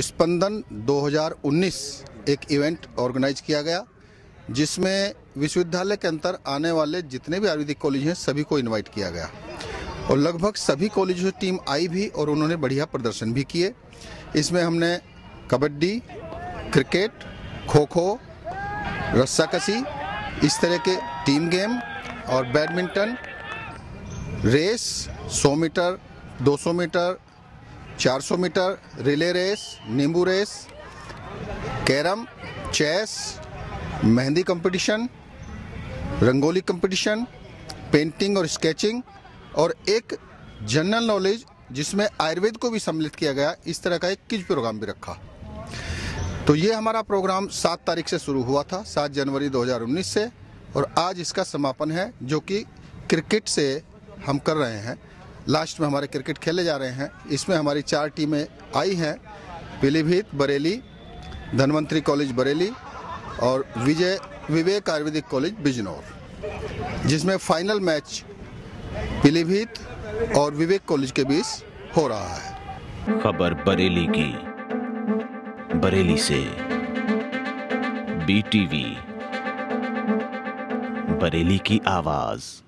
स्पंदन 2019 एक event organise किया गया, जिसमें विश्वविद्यालय के अंतर आने वाले जितने भी आयुर्वेदिक कॉलेज हैं, सभी को इनवाइट किया गया। और लगभग सभी कॉलेजों से टीम आई भी और उन्होंने बढ़िया प्रदर्शन भी किए। इसमें हमने कबड्डी, क्रिकेट खो खो रस्साकसी, इस तरह के टीम गेम और badminton race 100 meter 200 meter 400 meter, relay race, नींबू race, carrom, chess, mehndi competition, rangoli competition, painting और स्केचिंग, और एक जनरल नॉलेज जिसमें आयुर्वेद को भी सम्मिलित किया गया, इस तरह का एक किज प्रोग्राम भी रखा। तो ये हमारा प्रोग्राम सात तारीख से शुरू हुआ था, सात जनवरी 2019 से, और आज इसका समापन है, जो कि क्रिकेट से हम कर रहे हैं। लास्ट में हमारे क्रिकेट खेले जा रहे हैं। इसमें हमारी चार टीमें आई हैं। पीलीभीत, बरेली, धनवंतरी कॉलेज बरेली और विजय विवेक आयुर्वेदिक कॉलेज बिजनौर, जिसमें फाइनल मैच पीलीभीत और विवेक कॉलेज के बीच हो रहा है। खबर बरेली की। बरेली से बीटीवी बरेली की आवाज़।